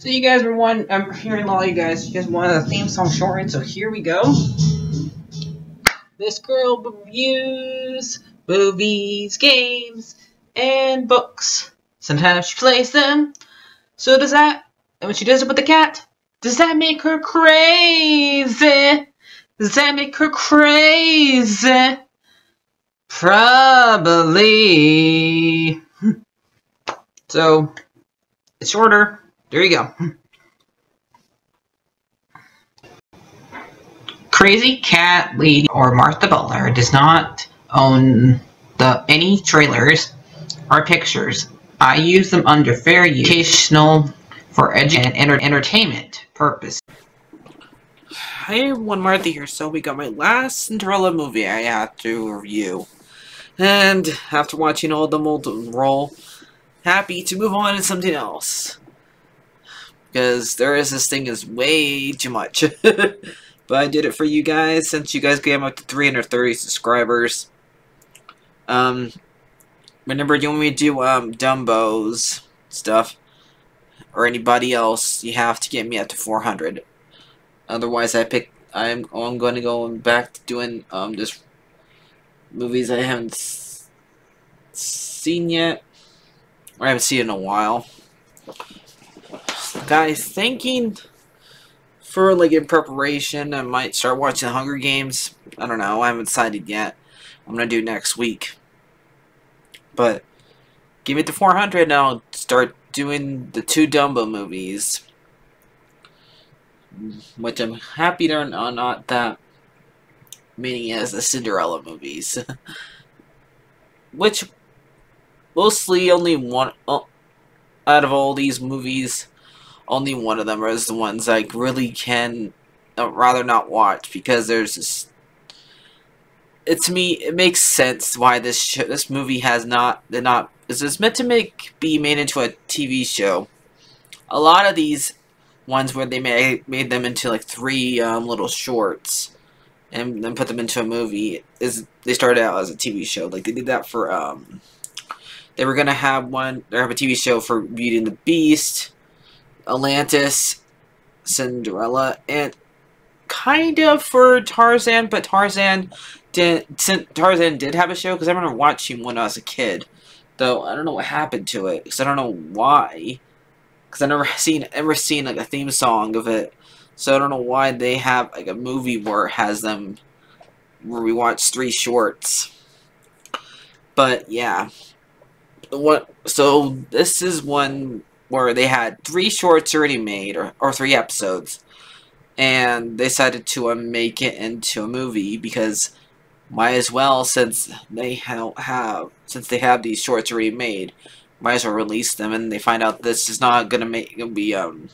So you guys were one. I'm hearing all you guys. You guys wanted a theme song shortened, so here we go. This girl reviews movies, games, and books. Sometimes she plays them. So does that. And when she does it with the cat, does that make her crazy? Does that make her crazy? Probably. So, it's shorter. There you go. Crazy Cat Lady or Martha Butler does not own the any trailers or pictures. I use them under fair use, educational, for and enter entertainment purpose. Hi everyone, Martha here. So we got my last Cinderella movie I have to review. And after watching all the molten roll, happy to move on to something else. Because there is this thing is way too much. but I did it for you guys since you guys came up to 330 subscribers. Um, remember you want me to do um, Dumbo's stuff, or anybody else, you have to get me up to 400. Otherwise, I pick. I'm I'm going to go back to doing um just movies I haven't seen yet. Or I haven't seen in a while. Guys, thinking for like in preparation, I might start watching the Hunger Games. I don't know. I haven't decided yet. I'm gonna do next week. But give me the 400 and I'll start doing the two Dumbo movies. Which I'm happy they're not that many as the Cinderella movies. Which mostly only one uh, out of all these movies, only one of them is the ones I really can uh, rather not watch because there's this. It to me, it makes sense why this show, this movie has not they're not is this meant to make be made into a TV show. A lot of these ones where they made made them into like three um, little shorts and then put them into a movie is they started out as a TV show. Like they did that for um they were gonna have one they have a TV show for Beauty and the Beast, Atlantis, Cinderella, and kind of for Tarzan, but Tarzan did Tarzan did have a show because I remember watching when I was a kid. Though I don't know what happened to it because I don't know why. Because I never seen ever seen like a theme song of it so I don't know why they have like a movie where it has them where we watch three shorts. But yeah. What so this is one where they had three shorts already made or, or three episodes and they decided to uh, make it into a movie because might as well since they have, since they have these shorts already made might as well release them and they find out this is not gonna make gonna be um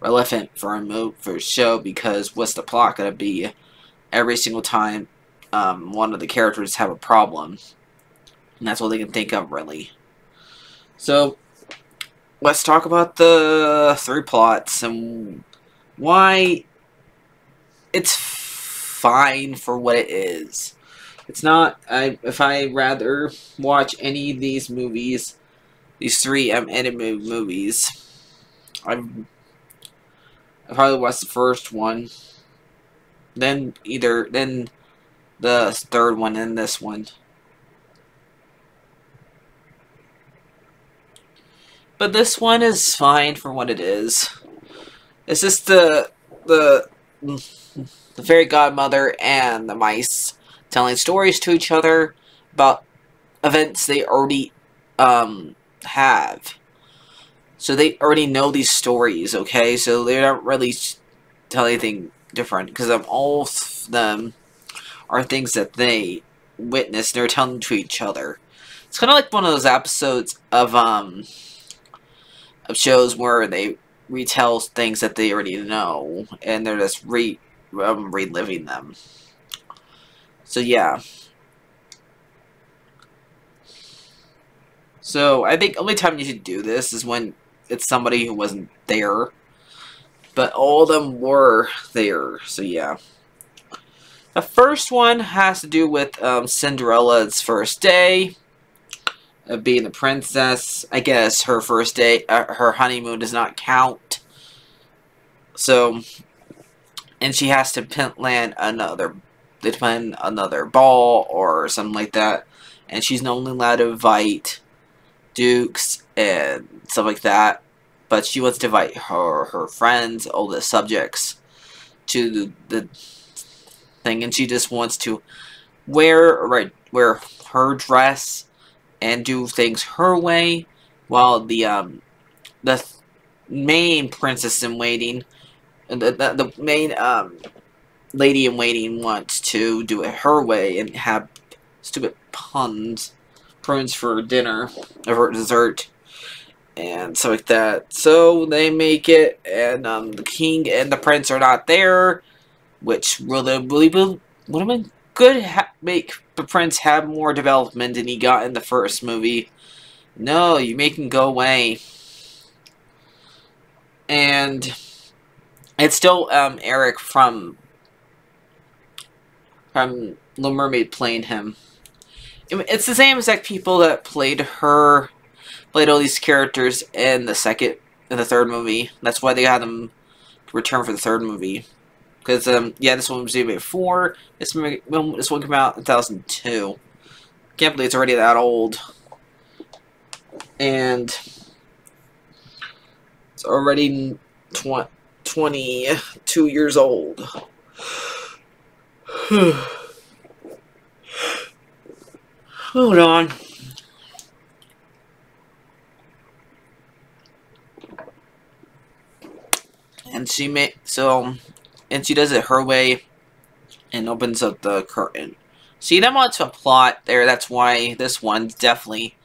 relevant for a move for a show because what's the plot gonna be? Every single time um, one of the characters have a problem. And that's all they can think of really. So let's talk about the three plots and why it's fine for what it is it's not I if I rather watch any of these movies these three um, anime movies I've I probably watched the first one. Then either then the third one and this one. But this one is fine for what it is. It's just the the the fairy godmother and the mice telling stories to each other about events they already um have. So they already know these stories, okay? So they don't really tell anything different because um, all of them are things that they witnessed and they're telling to each other. It's kind of like one of those episodes of um of shows where they retell things that they already know and they're just re um, reliving them. So yeah. So I think only time you should do this is when it's somebody who wasn't there. But all of them were there, so yeah. The first one has to do with um, Cinderella's first day of being the princess. I guess her first day, uh, her honeymoon does not count So, and she has to land another, they pin another ball or something like that, and she's only allowed to invite dukes and stuff like that. But she wants to invite her her friends, all the subjects, to the, the thing, and she just wants to wear right wear her dress and do things her way, while the um the main princess in waiting, the the, the main um lady in waiting wants to do it her way and have stupid puns, prunes for dinner or for dessert. And so like that. So they make it, and um, the king and the prince are not there, which really, really would have been good. make prince had more development than he got in the first movie. No, you make him go away. And it's still um, Eric from from Little Mermaid playing him. It's the same exact people that played her, played all these characters in the second, in the third movie. That's why they had them return for the third movie. Because, um, yeah, this one was made before. This, movie, this one came out in 2002. Can't believe it's already that old. And it's already tw 22 years old. Hold on. And she may so and she does it her way and opens up the curtain. See, them wants a plot there. That's why this one's definitely.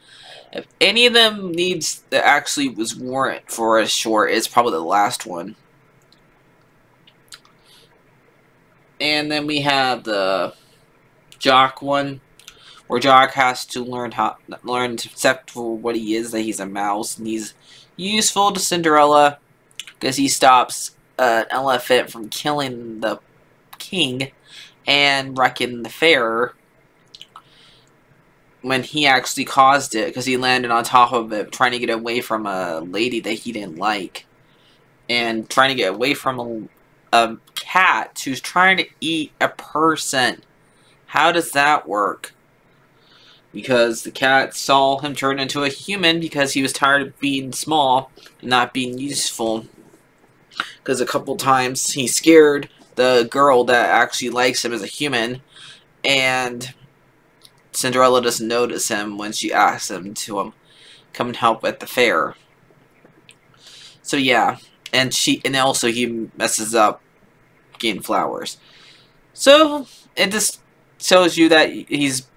If any of them needs that actually was warrant for a short, it's probably the last one. And then we have the Jaq one, where Jaq has to learn how learn to accept for what he is that he's a mouse, and he's useful to Cinderella because he stops an elephant from killing the king and wrecking the fair when he actually caused it because he landed on top of it trying to get away from a lady that he didn't like and trying to get away from a, a cat who's trying to eat a person. How does that work? Because the cat saw him turn into a human because he was tired of being small and not being useful because a couple times he scared the girl that actually likes him as a human, and Cinderella doesn't notice him when she asks him to um, come and help at the fair. So yeah, and she and also he messes up getting flowers. So it just shows you that he's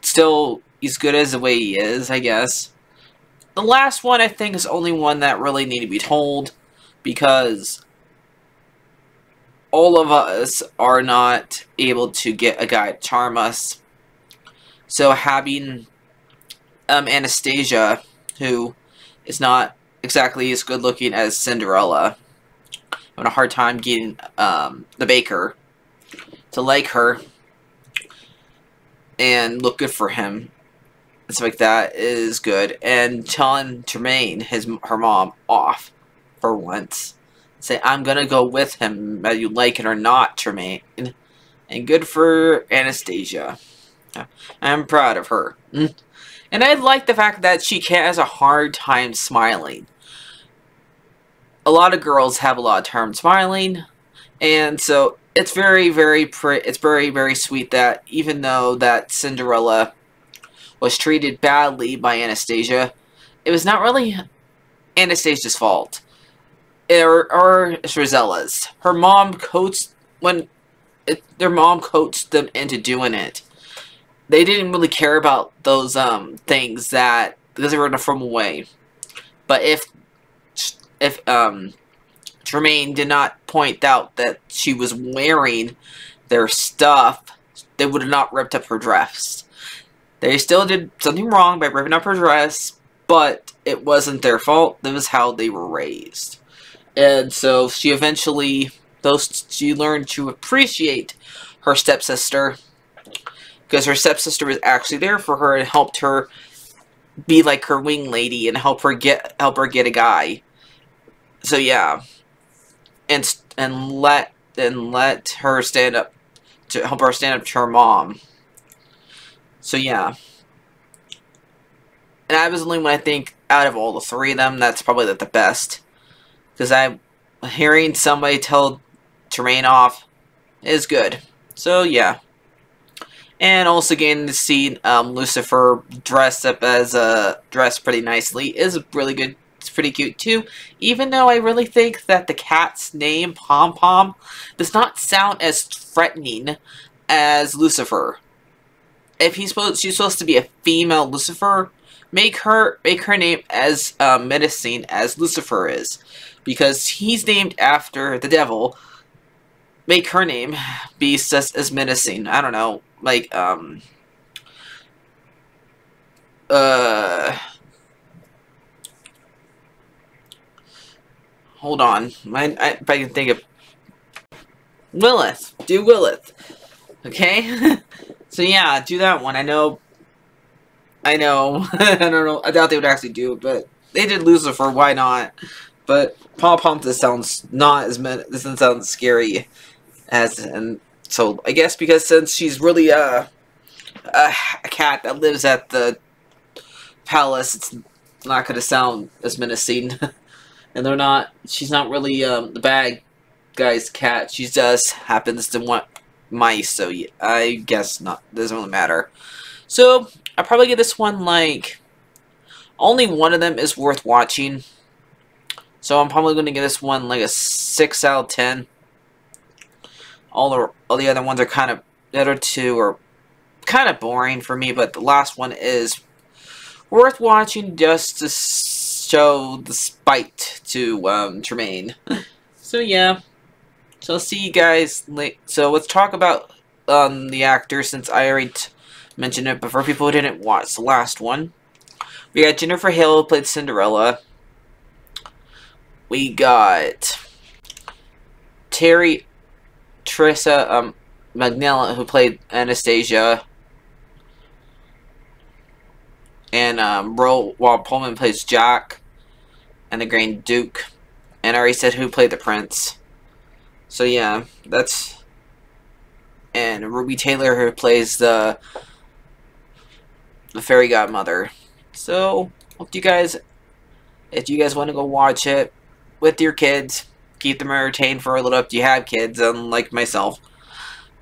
still he's good as the way he is, I guess. The last one I think is only one that really need to be told because all of us are not able to get a guy to charm us. So having um, Anastasia, who is not exactly as good looking as Cinderella, having a hard time getting um, the baker to like her and look good for him and stuff like that is good. And telling Tremaine, his her mom, off for once say, I'm gonna go with him, whether you like it or not, Tremaine. And good for Anastasia. I'm proud of her. Mm. And I like the fact that she has a hard time smiling. A lot of girls have a lot of time smiling, and so it's very, very pretty. It's very, very sweet that even though that Cinderella was treated badly by Anastasia, it was not really Anastasia's fault or, or Drizella's. Her mom coached when it, their mom coached them into doing it. They didn't really care about those um things that because they were in a formal way. But if if um Tremaine did not point out that she was wearing their stuff, they would have not ripped up her dress. They still did something wrong by ripping up her dress, but it wasn't their fault. That was how they were raised. And so she eventually, those she learned to appreciate her stepsister because her stepsister was actually there for her and helped her be like her wing lady and help her get help her get a guy. So yeah. and and let and let her stand up to help her stand up to her mom. So yeah. And I was only one I think out of all the three of them that's probably the best. Because I'm hearing somebody tell Tremaine off is good. So yeah. And also getting to see um, Lucifer dressed up as a uh, dressed pretty nicely is really good. It's pretty cute too. Even though I really think that the cat's name Pom Pom does not sound as threatening as Lucifer. If he's supposed, she's supposed to be a female Lucifer, make her make her name as uh, menacing as Lucifer is, because he's named after the devil. Make her name be as, as menacing. I don't know, like um, uh. Hold on, I, I, if I can think of Lilith. Do Lilith. Okay? so yeah, do that one. I know I know. I don't know. I doubt they would actually do it, but they did Lucifer. Why not? But Pom this sounds not as men. This doesn't sound scary as and so I guess because since she's really a, a cat that lives at the palace, it's not going to sound as menacing. and they're not. She's not really um, the bad guy's cat. She just happens to want mice. So I guess not. Doesn't really matter. So I probably get this one like only one of them is worth watching. So I'm probably going to give this one like a 6 out of 10. All the all the other ones are kind of the other two are kind of boring for me, but the last one is worth watching just to show the spite to um, Tremaine. so yeah. So I'll see you guys late. So let's talk about um, the actor since I already mentioned it, but for people who didn't watch the last one, we got Jennifer Hale who played Cinderella. We got Terry Teresa um, McNally who played Anastasia. And um, Ro Wald Pullman plays Jaq and the Grand Duke. And I already said who played the Prince. So yeah, that's and Russi Taylor who plays the the fairy godmother. So, hope you guys, if you guys want to go watch it with your kids, keep them entertained for a little if you have kids, unlike myself.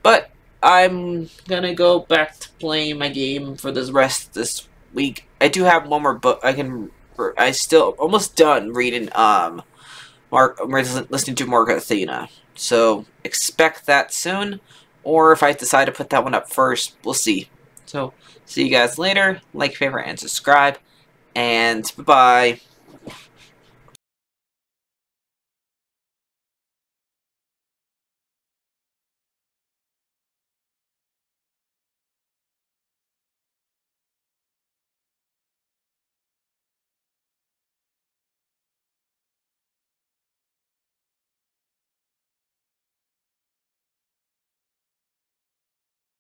But I'm gonna go back to playing my game for the rest this week. I do have one more book. I can. I still almost done reading. Um, Mark, listening to Mark Athena. So expect that soon. Or if I decide to put that one up first, we'll see. So, see you guys later. Like, favorite, and subscribe. And bye-bye.